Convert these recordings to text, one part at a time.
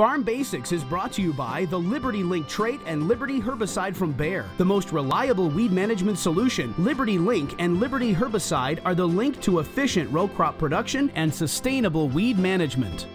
Farm Basics is brought to you by the Liberty Link trait and Liberty herbicide from Bayer. The most reliable weed management solution, Liberty Link and Liberty herbicide are the link to efficient row crop production and sustainable weed management.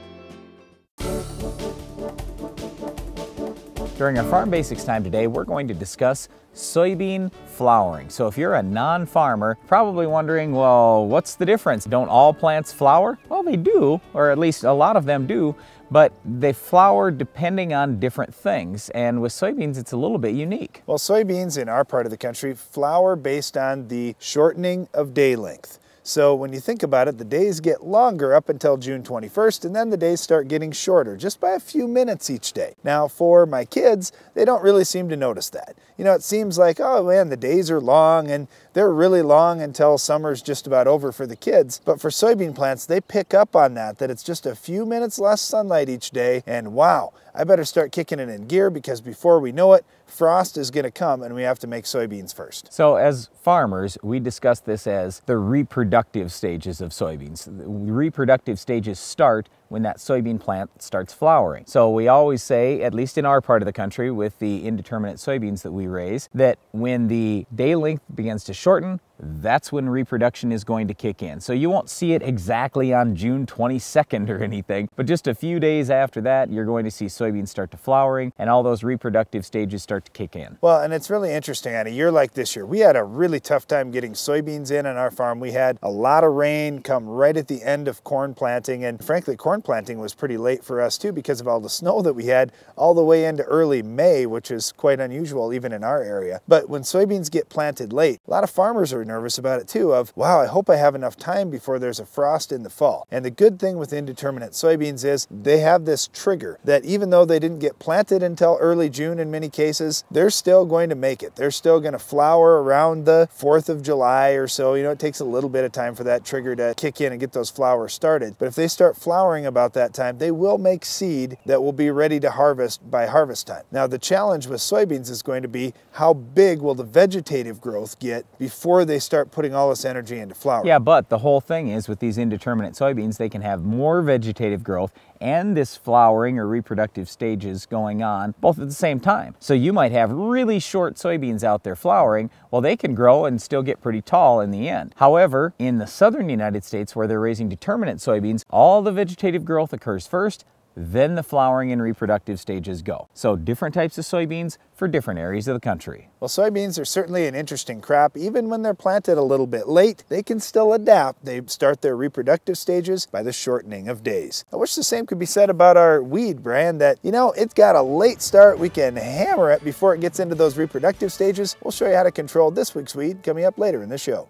During our Farm Basics time today, we're going to discuss soybean flowering. So if you're a non-farmer, probably wondering, well, what's the difference? Don't all plants flower? Well, they do, or at least a lot of them do, but they flower depending on different things. And with soybeans, it's a little bit unique. Well, soybeans in our part of the country flower based on the shortening of day length. So when you think about it, the days get longer up until June 21st, and then the days start getting shorter, just by a few minutes each day. Now, for my kids, they don't really seem to notice that. You know, it seems like, oh man, the days are long, and they're really long until summer's just about over for the kids. But for soybean plants, they pick up on that, that it's just a few minutes less sunlight each day, and wow, I better start kicking it in gear because before we know it, frost is going to come and we have to make soybeans first. So as farmers, we discuss this as the reproductive stages of soybeans. The reproductive stages start when that soybean plant starts flowering. So we always say, at least in our part of the country with the indeterminate soybeans that we raise, that when the day length begins to shorten, that's when reproduction is going to kick in. So you won't see it exactly on June 22nd or anything, but just a few days after that, you're going to see soybeans start to flowering and all those reproductive stages start to kick in. Well, and it's really interesting on a year like this year. We had a really tough time getting soybeans in on our farm. We had a lot of rain come right at the end of corn planting, and frankly, corn planting was pretty late for us too because of all the snow that we had all the way into early May, which is quite unusual even in our area. But when soybeans get planted late, a lot of farmers are nervous about it too of, wow, I hope I have enough time before there's a frost in the fall. And the good thing with indeterminate soybeans is they have this trigger that even though they didn't get planted until early June in many cases, they're still going to make it. They're still going to flower around the 4th of July or so. You know, it takes a little bit of time for that trigger to kick in and get those flowers started. But if they start flowering about that time, they will make seed that will be ready to harvest by harvest time. Now, the challenge with soybeans is going to be how big will the vegetative growth get before they start putting all this energy into flower? Yeah, but the whole thing is with these indeterminate soybeans, they can have more vegetative growth and this flowering or reproductive stages going on both at the same time. So you might have really short soybeans out there flowering, well they can grow and still get pretty tall in the end. However, in the southern United States where they're raising determinate soybeans, all the vegetative growth occurs first, then the flowering and reproductive stages go. So different types of soybeans for different areas of the country. Well, soybeans are certainly an interesting crop. Even when they're planted a little bit late, they can still adapt. They start their reproductive stages by the shortening of days. I wish the same could be said about our weed brand that, you know, it's got a late start. We can hammer it before it gets into those reproductive stages. We'll show you how to control this week's weed coming up later in the show.